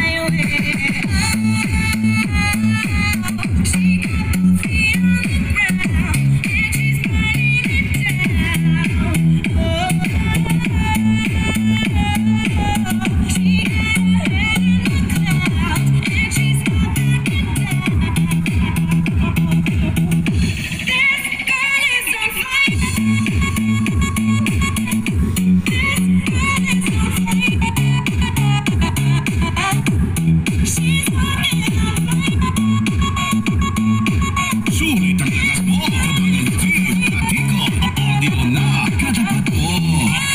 my way.